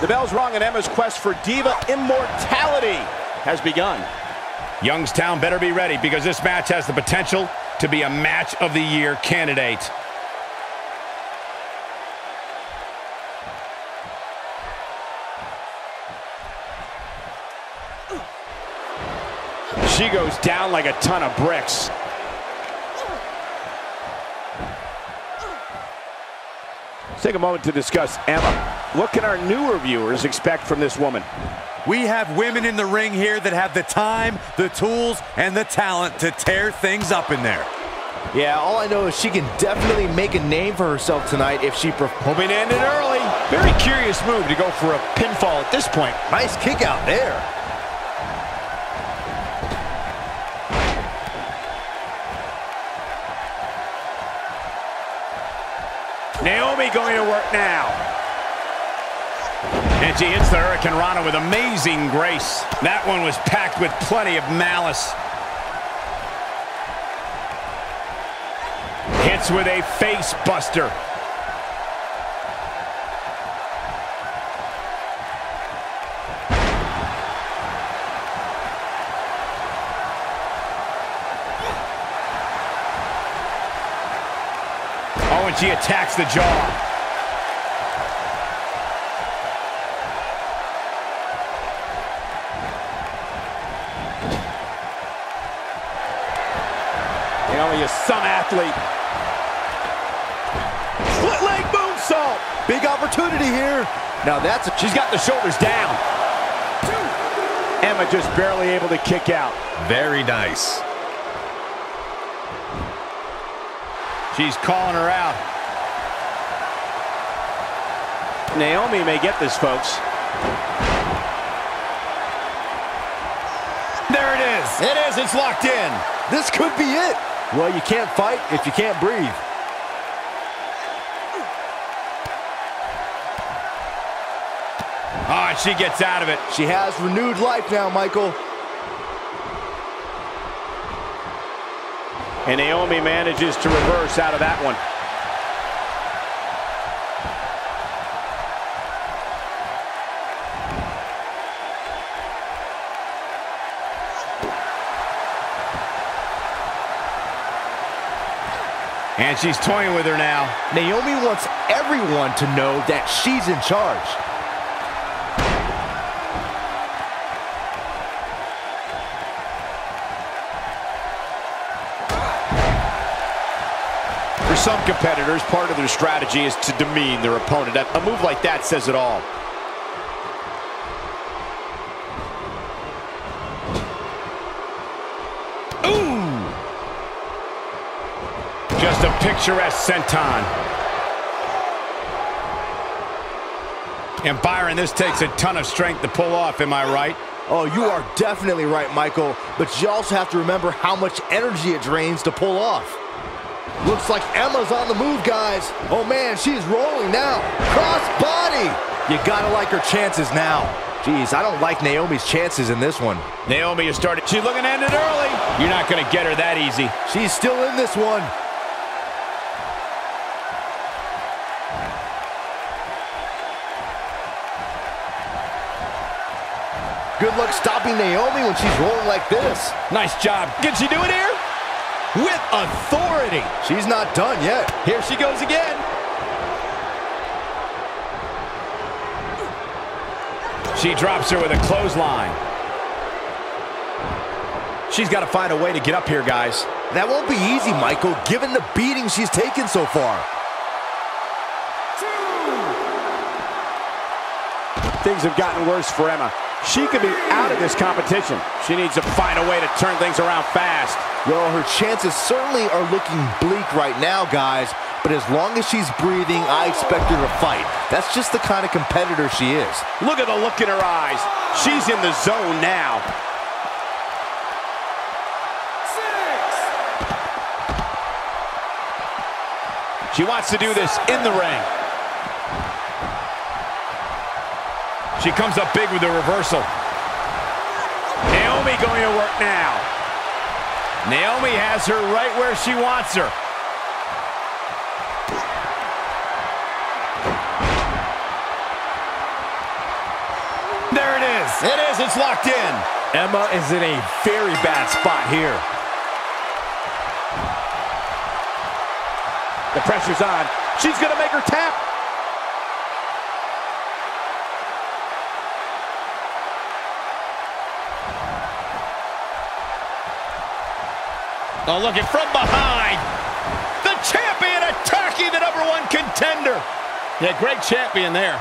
The bell's rung and Emma's quest for Diva immortality has begun. Youngstown better be ready because this match has the potential to be a match of the year candidate. She goes down like a ton of bricks. Let's take a moment to discuss Emma. What can our newer viewers expect from this woman? We have women in the ring here that have the time, the tools, and the talent to tear things up in there. Yeah, all I know is she can definitely make a name for herself tonight if she Hoping to end it early. Very curious move to go for a pinfall at this point. Nice kick out there. Going to work now. And she hits the hurricanrana with amazing grace. That one was packed with plenty of malice. Hits with a face buster. Oh, and she attacks the jaw. Is some athlete. Split leg moonsault. Big opportunity here. Now that's a She's got the shoulders down. Emma just barely able to kick out. Very nice. She's calling her out. Naomi may get this, folks. There it is. It is. It's locked in. This could be it. Well, you can't fight if you can't breathe. Oh, and she gets out of it. She has renewed life now, Michael. And Naomi manages to reverse out of that one. And she's toying with her now. Naomi wants everyone to know that she's in charge. For some competitors, part of their strategy is to demean their opponent. A move like that says it all. Just a picturesque senton. And Byron, this takes a ton of strength to pull off, am I right? Oh, you are definitely right, Michael. But you also have to remember how much energy it drains to pull off. Looks like Emma's on the move, guys. Oh, man, she's rolling now. Cross body. You gotta like her chances now. Jeez, I don't like Naomi's chances in this one. Naomi is starting. She's looking end it early. You're not going to get her that easy. She's still in this one. Good luck stopping Naomi when she's rolling like this. Nice job. Can she do it here? With authority. She's not done yet. Here she goes again. She drops her with a clothesline. She's got to find a way to get up here, guys. That won't be easy, Michael, given the beating she's taken so far. Things have gotten worse for Emma. She could be out of this competition. She needs to find a way to turn things around fast. Well, her chances certainly are looking bleak right now, guys. But as long as she's breathing, I expect her to fight. That's just the kind of competitor she is. Look at the look in her eyes. She's in the zone now. She wants to do this in the ring. She comes up big with the reversal. Naomi going to work now. Naomi has her right where she wants her. There it is. It is. It's locked in. Emma is in a very bad spot here. The pressure's on. She's going to make her tap. Oh, look at from behind. The champion attacking the number one contender. Yeah, great champion there.